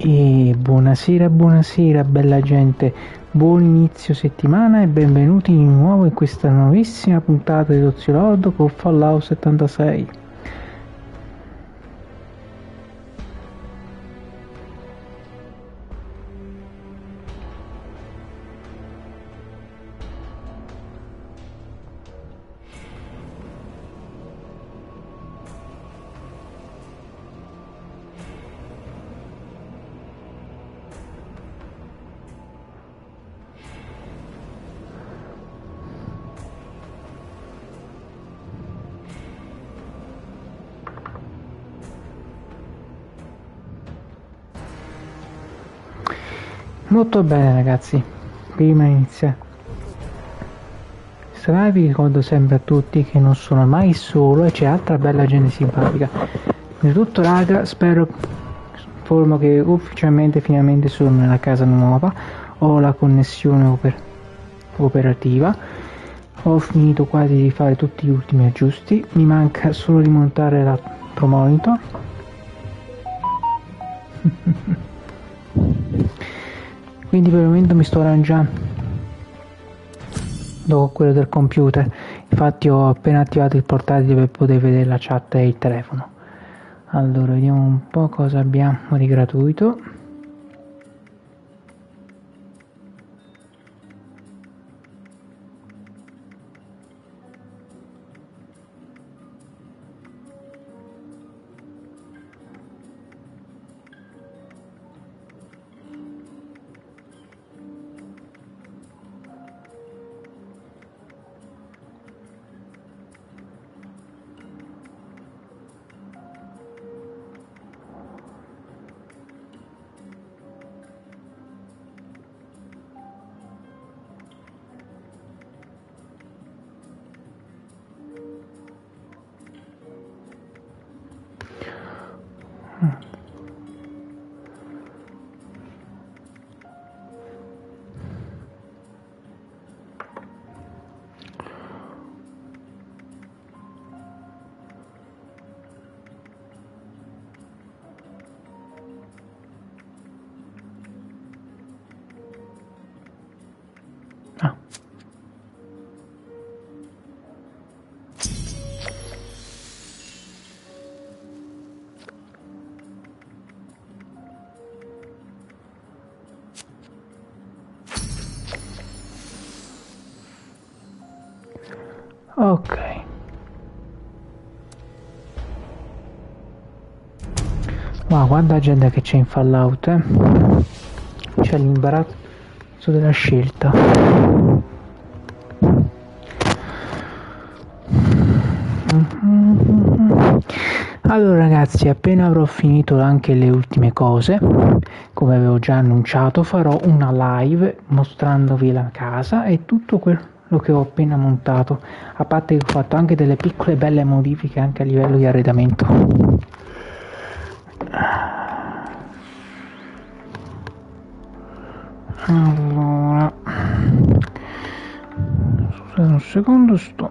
E buonasera, buonasera bella gente, buon inizio settimana e benvenuti di nuovo in questa nuovissima puntata di Dozio Lord con Fallout 76. Molto bene ragazzi, prima iniziare questa vi ricordo sempre a tutti che non sono mai solo e c'è altra bella gente simpatica. Di tutto raga, spero informo che ufficialmente finalmente sono nella casa nuova, ho la connessione oper operativa, ho finito quasi di fare tutti gli ultimi aggiusti, mi manca solo di montare l'altro monitor. quindi per il momento mi sto arrangiando. Dopo quello del computer. Infatti ho appena attivato il portatile per poter vedere la chat e il telefono. Allora vediamo un po' cosa abbiamo di gratuito ok ma guarda gente che c'è in fallout eh? c'è l'imbarazzo della scelta allora ragazzi appena avrò finito anche le ultime cose come avevo già annunciato farò una live mostrandovi la casa e tutto quello quello che ho appena montato a parte che ho fatto anche delle piccole belle modifiche anche a livello di arredamento. Allora scusate un secondo sto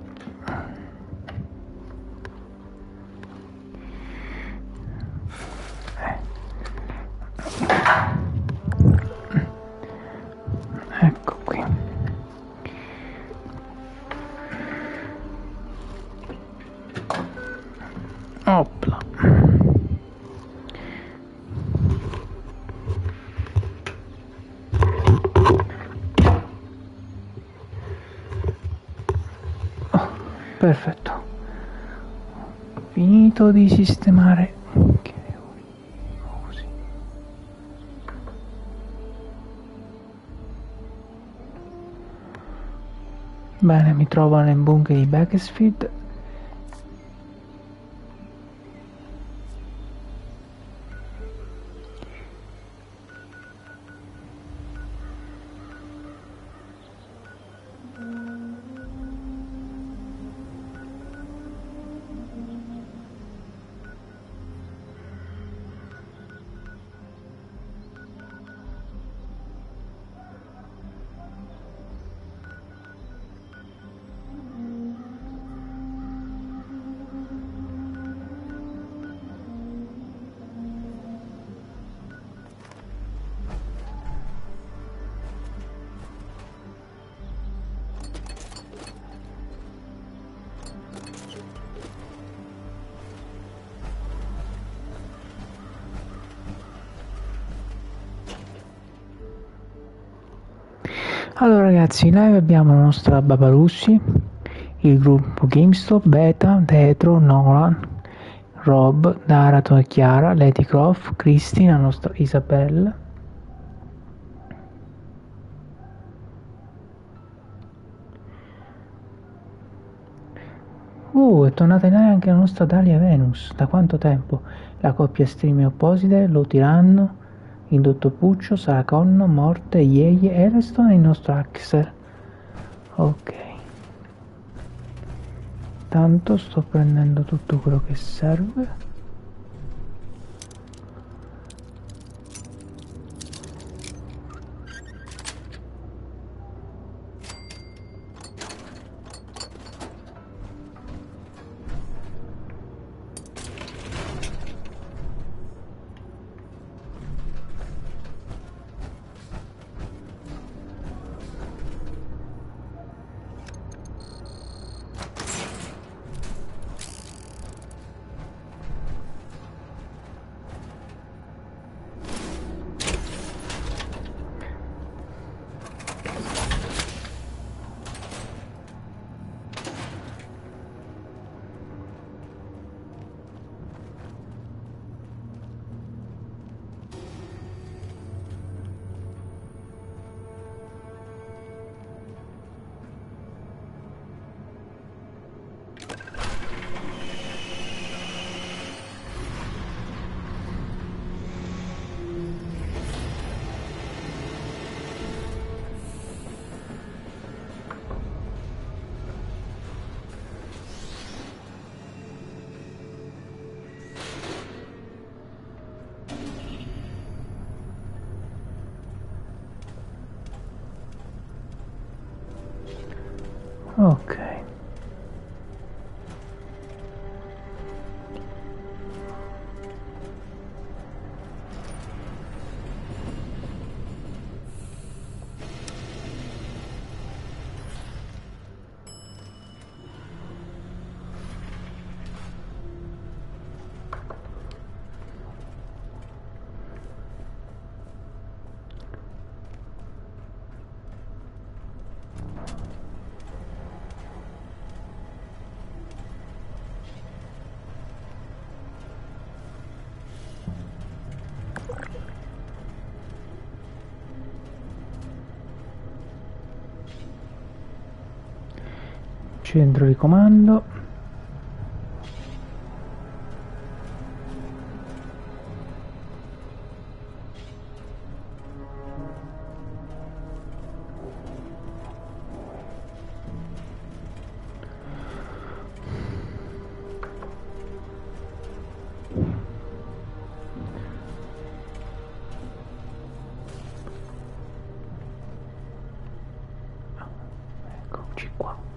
perfetto. Finito di sistemare. Bene mi trovo nel bunker di Bakersfield Allora ragazzi, in live abbiamo la nostra Babarussi, il gruppo GameStop, Beta, Tetro, Nolan, Rob, Darato e Chiara, Lady Croft, Christine, la nostra Isabella. Uh, è tornata in aria anche la nostra Dalia Venus. Da quanto tempo? La coppia Stream Opposite, lo tiranno, il dottor Puccio, Saraconno, Morte, Yeye, Eleston e il nostro Axel. Ok. Tanto sto prendendo tutto quello che serve. Ok. centro di comando Eccoci qua.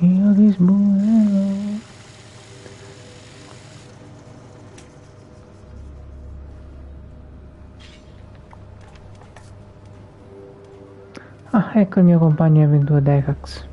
Rio Lisboa. É. Ah, é que a minha companhia vem do Decax.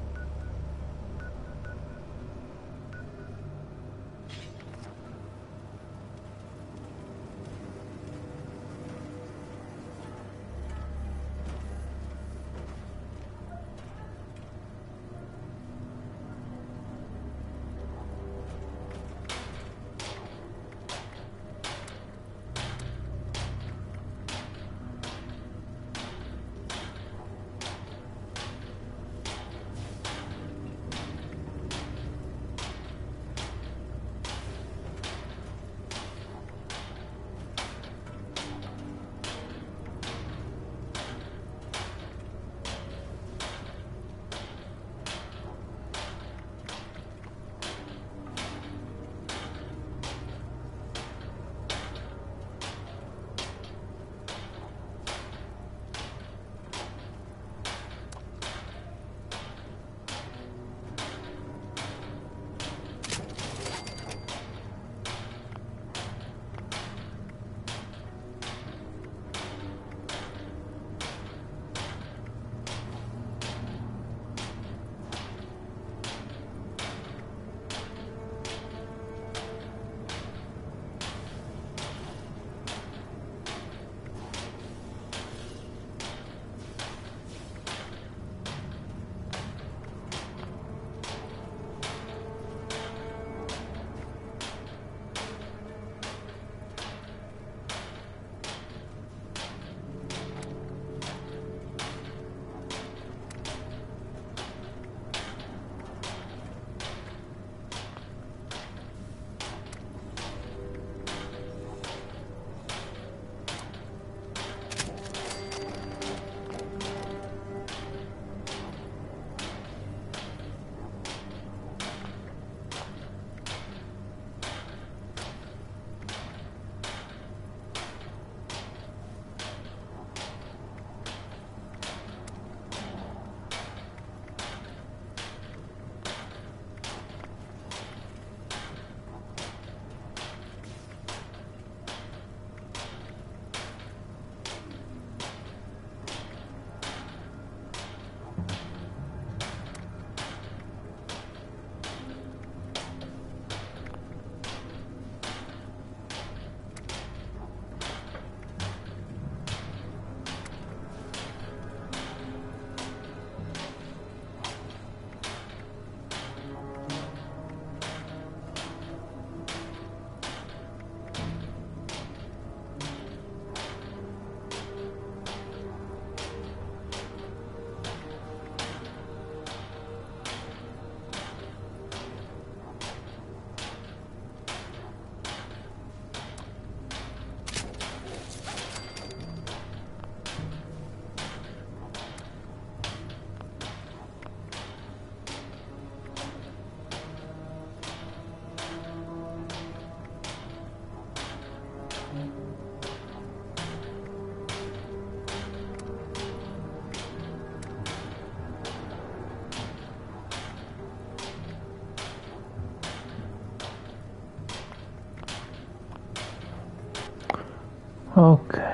Ok.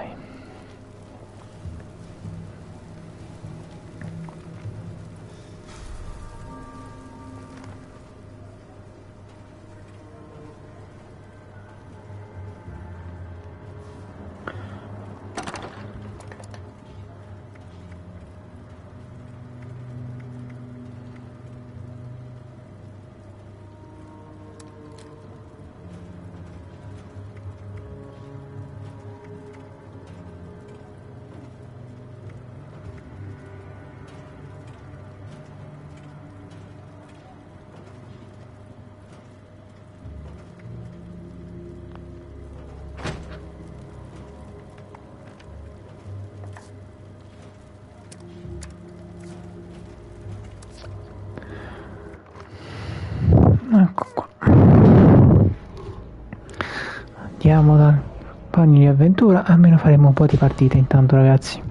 Andiamo dal bagno di avventura, almeno faremo un po' di partite intanto ragazzi.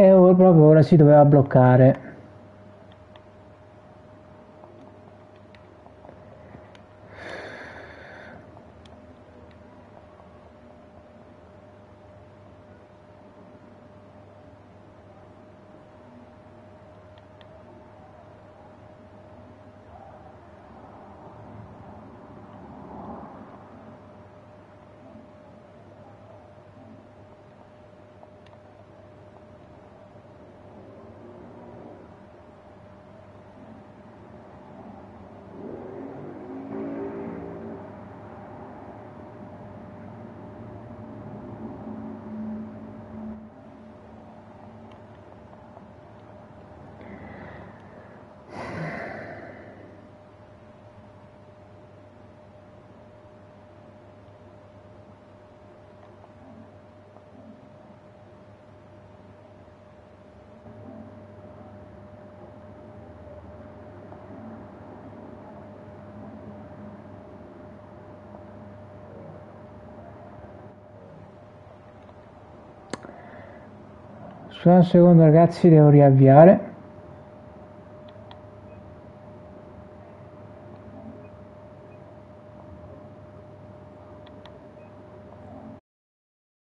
E proprio ora si doveva bloccare Aspetta un secondo ragazzi, devo riavviare.